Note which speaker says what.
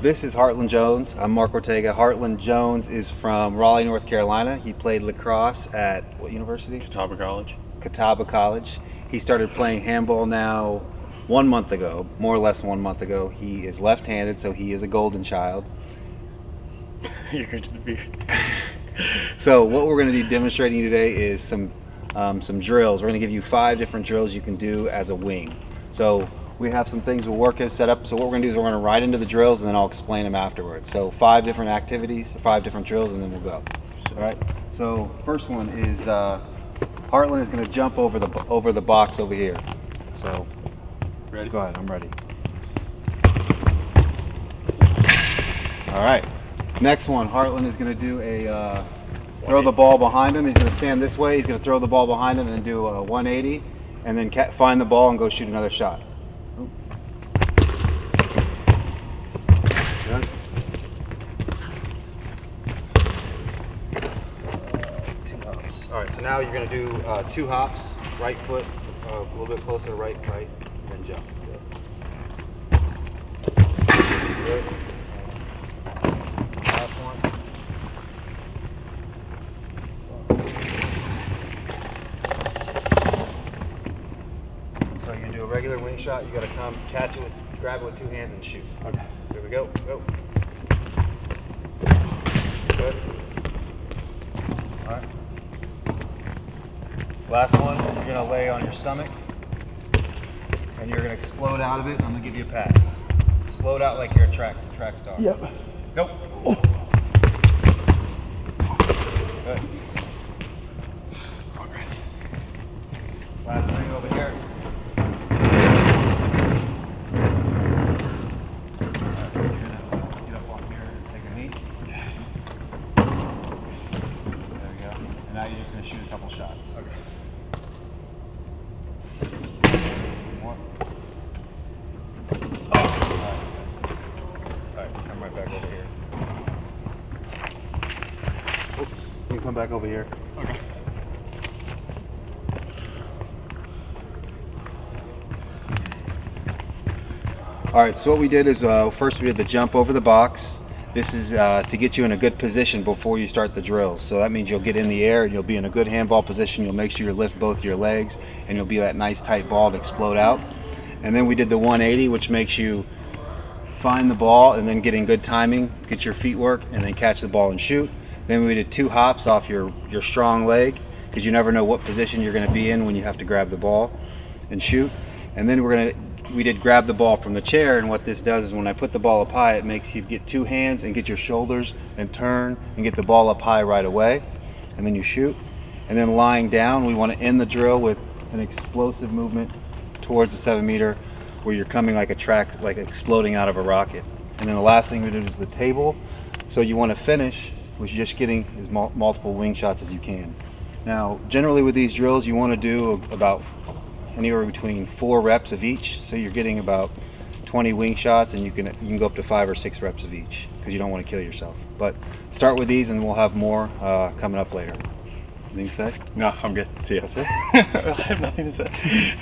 Speaker 1: this is Heartland Jones. I'm Mark Ortega. Heartland Jones is from Raleigh, North Carolina. He played lacrosse at what university?
Speaker 2: Catawba College.
Speaker 1: Catawba College. He started playing handball now one month ago, more or less one month ago. He is left-handed, so he is a golden child.
Speaker 2: You're going to the beard.
Speaker 1: So what we're going to be demonstrating you today is some um, some drills. We're going to give you five different drills you can do as a wing. So we have some things we're working set up. So what we're going to do is we're going to ride into the drills and then I'll explain them afterwards. So five different activities, five different drills, and then we'll go. All right. So first one is uh, Heartland is going to jump over the over the box over here. So
Speaker 2: Ready?
Speaker 1: go ahead. I'm ready. All right. Next one, Heartland is going to do a uh, throw the ball behind him. He's going to stand this way. He's going to throw the ball behind him and do a 180, and then find the ball and go shoot another shot. Good. Two hops. All right. So now you're going to do uh, two hops. Right foot uh, a little bit closer, right, right, then jump. Good. Last one. So you do a regular wing shot, you gotta come, catch it with, grab it with two hands and shoot.
Speaker 2: Okay.
Speaker 1: Here we go, go. Good. Alright. Last one, you're gonna lay on your stomach and you're gonna explode out of it. And I'm gonna give you a pass. Explode out like you're a track, track star.
Speaker 2: Yep.
Speaker 1: Go. Oh. Good.
Speaker 2: Progress.
Speaker 1: Last thing over here. You're gonna get up on here and take a knee. There we go. And now you're just gonna shoot a couple shots. Okay. One more. Alright. Alright, come right back over here. Oops. You come back over here.
Speaker 2: Okay.
Speaker 1: All right, so what we did is uh, first we did the jump over the box. This is uh, to get you in a good position before you start the drills. So that means you'll get in the air and you'll be in a good handball position. You'll make sure you lift both your legs and you'll be that nice tight ball to explode out. And then we did the 180, which makes you find the ball and then get in good timing, get your feet work, and then catch the ball and shoot. Then we did two hops off your, your strong leg because you never know what position you're going to be in when you have to grab the ball and shoot. And then we're going to we did grab the ball from the chair and what this does is when I put the ball up high it makes you get two hands and get your shoulders and turn and get the ball up high right away and then you shoot. And then lying down we want to end the drill with an explosive movement towards the seven meter where you're coming like a track like exploding out of a rocket. And then the last thing we do is the table. So you want to finish with just getting as mul- multiple wing shots as you can now generally with these drills you want to do about anywhere between four reps of each. So you're getting about 20 wing shots, and you can you can go up to five or six reps of each because you don't want to kill yourself. But start with these, and we'll have more uh, coming up later. Anything to say?
Speaker 2: No, I'm good. See ya.
Speaker 1: That's it.
Speaker 2: I have nothing to say.